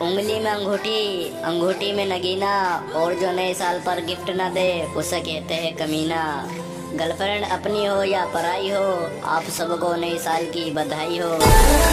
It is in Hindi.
उंगली में अंगूठी अंगूठी में नगीना, और जो नए साल पर गिफ्ट ना दे, उसे कहते हैं कमीना। गर्लफ्रेंड अपनी हो या पराई हो, आप सबको नए साल की बधाई हो।